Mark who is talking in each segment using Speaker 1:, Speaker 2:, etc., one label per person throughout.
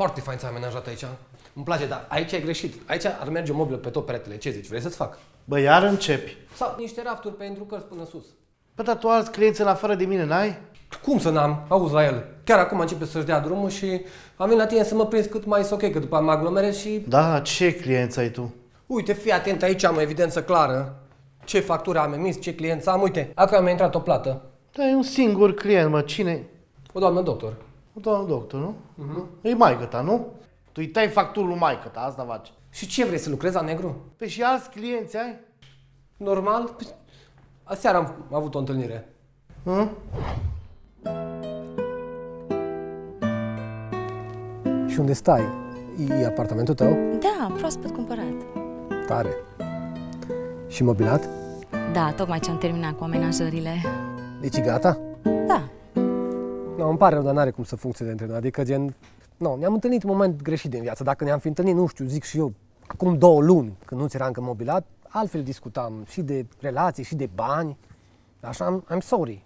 Speaker 1: Foarte fain ți-ai amenajat aici. Îmi place, dar aici ai greșit. Aici ar merge o mobilă pe tot peretele. Ce zici? Vrei să-ți fac?
Speaker 2: Bă, iar începi.
Speaker 1: Sau niște rafturi pentru cărți până sus.
Speaker 2: Bă, dar tu alți clienți în afară de mine, n-ai?
Speaker 1: Cum să n-am? Auzi la el. Chiar acum începe să-și dea drumul și am venit la tine să mă prins cât mai ok, că după mă aglomerez și...
Speaker 2: Da, ce clienți ai tu?
Speaker 1: Uite, fii atent, aici am o evidență clară. Ce factură am emis, ce clienți am. Uite, acum mi-a intrat o plată.
Speaker 2: Da, e un singur client, mă, cine?
Speaker 1: O doamnă doctor.
Speaker 2: Doamne doctor, nu? Uh-huh. E maică ta, nu? Tu îi tai facturul lui maică ta, asta faci.
Speaker 1: Și ce vrei, să lucrezi la negru?
Speaker 2: Păi și alți clienți ai?
Speaker 1: Normal? Păi, Aseară am avut o întâlnire.
Speaker 2: Hă?
Speaker 1: Și unde stai? E apartamentul tău?
Speaker 3: Da, proaspăt cumpărat.
Speaker 1: Tare. Și mobilat?
Speaker 3: Da, tocmai ce am terminat cu amenajările.
Speaker 1: Deci e gata?
Speaker 3: Da,
Speaker 1: Nu, îmi pare rău, dar n-are cum să funcționeze între noi. Adică, gen, nu, ne-am întâlnit un moment greșit din viață. Dacă ne-am fi întâlnit, nu știu, zic și eu, acum două luni, când nu ți era încă mobilat, altfel discutam și de relații, și de bani. Așa, I'm, I'm sorry.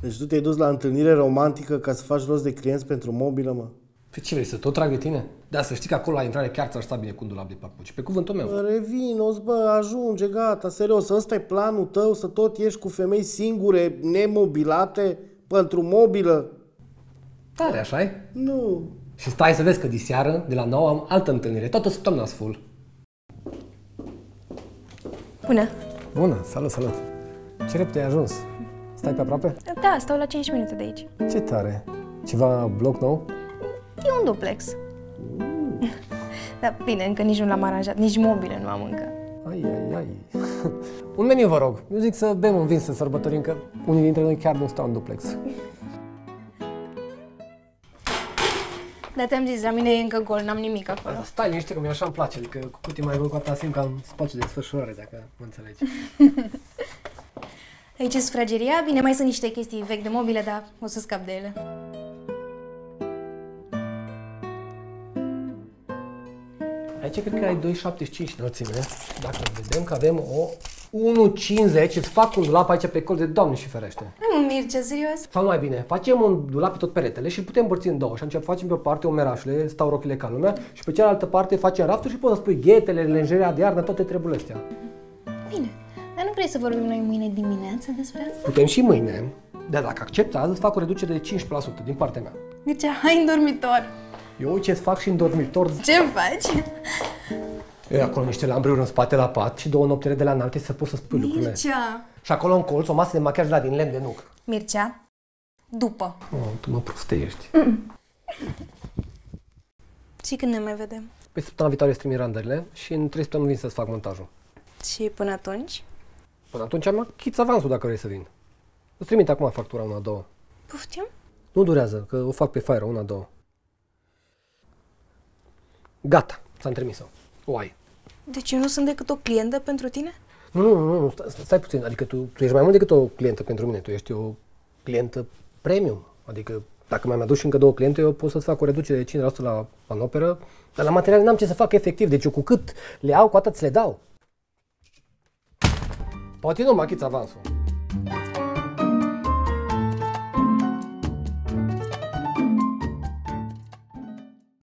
Speaker 2: Deci tu te-ai dus la întâlnire romantică ca să faci rost de clienți pentru mobilă, mă?
Speaker 1: Pe ce vrei, să tot trag de tine? Da, să știi că acolo la intrare chiar ți-ar sta bine cu un dulap de papuci. Pe cuvântul meu.
Speaker 2: Bă, revin, bă, ajunge, gata, serios, ăsta e planul tău, să tot ieși cu femei singure, nemobilate, pentru mobilă?
Speaker 1: Tare, așa e?
Speaker 2: Nu.
Speaker 1: Și stai să vezi că diseară, de la 9, am altă întâlnire. Toată săptămâna full.
Speaker 4: Bună!
Speaker 1: Bună, salut, salut. Ce repede ai ajuns? Stai pe aproape?
Speaker 4: Da, stau la 5 minute de aici.
Speaker 1: Ce tare. Ceva bloc nou?
Speaker 4: E un duplex. da, bine, încă nici nu l-am aranjat, nici mobile nu am încă.
Speaker 1: Ai, ai, ai. un meniu, vă rog. Eu zic să bem un vin să sărbătorim, că unii dintre noi chiar nu stau în duplex.
Speaker 4: Dar te-am zis, la mine e încă gol, n-am nimic acolo.
Speaker 1: Dar stai liniște că mi așa îmi place, adică cu cât e mai gol, cu atât simt că am spațiu de desfășurare, dacă mă înțelegi.
Speaker 4: Aici e sufrageria, bine, mai sunt niște chestii vechi de mobile, dar o să scap de ele.
Speaker 1: Aici cred că ai 2,75 înălțime. Dacă vedem că avem o 1,50, îți fac un dulap aici pe colț de doamne și ferește.
Speaker 4: Nu mă Mircea, serios?
Speaker 1: Sau mai bine, facem un dulap pe tot peretele și îl putem împărți în două. Și atunci facem pe o parte omerașele, stau rochile ca lumea, și pe cealaltă parte facem rafturi și poți să spui ghetele, lenjerea de iarnă, toate treburile astea.
Speaker 4: Bine, dar nu vrei să vorbim noi mâine dimineață despre asta?
Speaker 1: Putem și mâine, dar dacă accepti azi, îți fac o reducere de 15% din partea mea.
Speaker 4: Mircea, hai în dormitor.
Speaker 1: Eu ce-ți fac și în dormitor,
Speaker 4: Ce faci?
Speaker 1: e acolo niște lambriuri în spate la pat și două noptere de la înalte să poți să spui lucrurile.
Speaker 4: Mircea.
Speaker 1: Și acolo în colț o masă de machiaj la din lemn de nuc.
Speaker 4: Mircea, după.
Speaker 1: Oh, tu mă prostești.
Speaker 4: Și când ne mai vedem?
Speaker 1: Pe săptămâna viitoare strimi randările și în 3 săptămâni vin să-ți fac montajul.
Speaker 4: Și până atunci?
Speaker 1: Până atunci am achiți avansul dacă vrei să vin. Îți trimit acum factura una, două.
Speaker 4: Poftim?
Speaker 1: Nu durează, că o fac pe Fire, una, două. Gata, ți-am trimis-o. O ai.
Speaker 4: Deci eu nu sunt decât o clientă pentru tine?
Speaker 1: Nu, nu, nu, nu, stai, stai puțin. Adică tu, tu ești mai mult decât o clientă pentru mine. Tu ești o clientă premium. Adică dacă mai mi-aduci încă două cliente, eu pot să-ți fac o reducere de 5% la panoperă, dar la materiale n-am ce să fac efectiv. Deci eu cu cât le au, cu atât ți le dau. Poate nu mă achiți avansul.